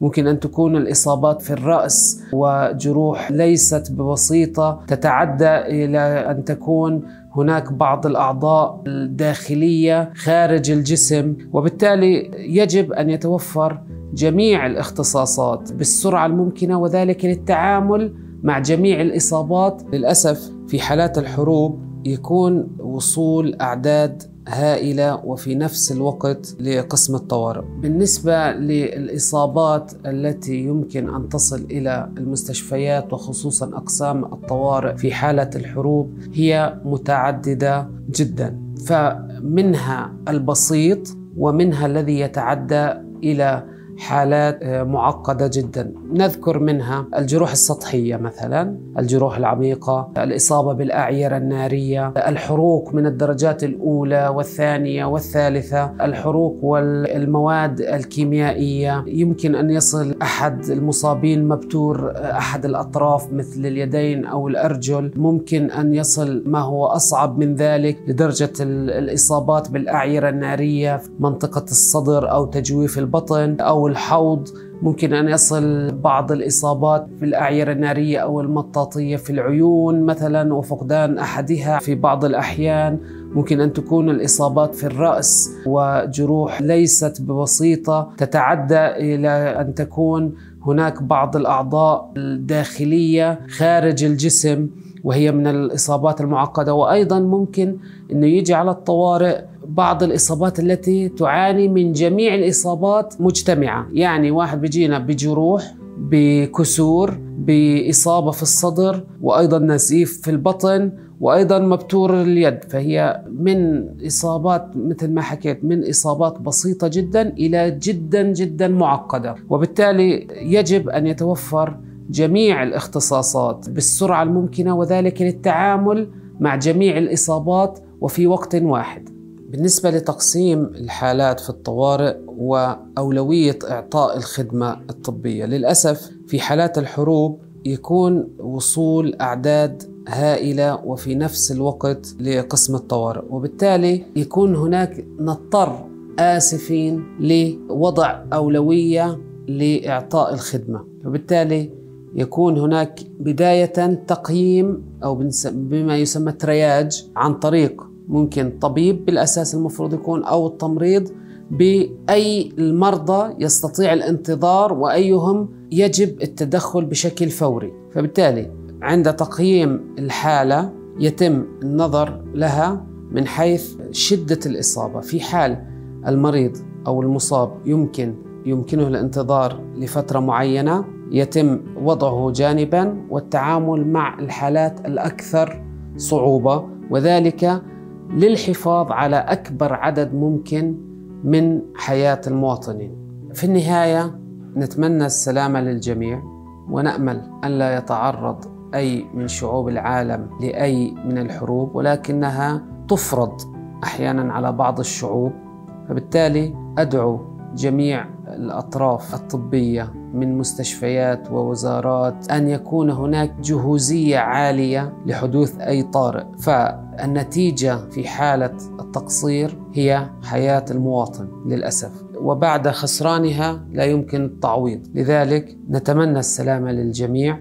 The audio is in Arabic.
ممكن أن تكون الإصابات في الرأس وجروح ليست ببسيطة. تتعدى إلى أن تكون هناك بعض الأعضاء الداخلية خارج الجسم وبالتالي يجب أن يتوفر جميع الاختصاصات بالسرعة الممكنة وذلك للتعامل مع جميع الإصابات. للأسف في حالات الحروب يكون وصول أعداد هائلة وفي نفس الوقت لقسم الطوارئ. بالنسبة للإصابات التي يمكن أن تصل إلى المستشفيات وخصوصا أقسام الطوارئ في حالة الحروب هي متعددة جدا، فمنها البسيط ومنها الذي يتعدى إلى حالات آه، معقدة جدا. نذكر منها الجروح السطحية مثلا الجروح العميقة الإصابة بالأعيرة النارية الحروق من الدرجات الأولى والثانية والثالثة الحروق والمواد الكيميائية. يمكن أن يصل أحد المصابين مبتور آه، أحد الأطراف مثل اليدين أو الأرجل. ممكن أن يصل ما هو أصعب من ذلك لدرجة الإصابات بالأعيرة النارية في منطقة الصدر أو تجويف البطن أو الحوض ممكن أن يصل بعض الإصابات في الأعيرة النارية أو المطاطية في العيون مثلا وفقدان أحدها في بعض الأحيان. ممكن أن تكون الإصابات في الرأس وجروح ليست ببسيطة تتعدى إلى أن تكون هناك بعض الأعضاء الداخلية خارج الجسم وهي من الإصابات المعقدة. وأيضا ممكن أنه يجي على الطوارئ بعض الإصابات التي تعاني من جميع الإصابات مجتمعة. يعني واحد بيجينا بجروح بكسور بإصابة في الصدر وأيضا نزيف في البطن وأيضا مبتور اليد. فهي من إصابات مثل ما حكيت من إصابات بسيطة جدا إلى جدا جدا معقدة. وبالتالي يجب أن يتوفر جميع الاختصاصات بالسرعة الممكنة وذلك للتعامل مع جميع الإصابات وفي وقت واحد. بالنسبة لتقسيم الحالات في الطوارئ وأولوية إعطاء الخدمة الطبية للأسف في حالات الحروب يكون وصول أعداد هائلة وفي نفس الوقت لقسم الطوارئ وبالتالي يكون هناك نضطر آسفين لوضع أولوية لإعطاء الخدمة وبالتالي يكون هناك بداية تقييم أو بما يسمى ترياج عن طريق ممكن طبيب بالأساس المفروض يكون أو التمريض بأي المرضى يستطيع الانتظار وأيهم يجب التدخل بشكل فوري. فبالتالي عند تقييم الحالة يتم النظر لها من حيث شدة الإصابة. في حال المريض أو المصاب يمكن يمكنه الانتظار لفترة معينة يتم وضعه جانبا والتعامل مع الحالات الأكثر صعوبة. وذلك للحفاظ على أكبر عدد ممكن من حياة المواطنين. في النهاية نتمنى السلامة للجميع ونأمل أن لا يتعرض أي من شعوب العالم لأي من الحروب ولكنها تفرض أحيانا على بعض الشعوب. فبالتالي أدعو جميع الأطراف الطبية من مستشفيات ووزارات أن يكون هناك جهوزية عالية لحدوث أي طارئ. فالنتيجة في حالة التقصير هي حياة المواطن للأسف. وبعد خسرانها لا يمكن التعويض. لذلك نتمنى السلامة للجميع.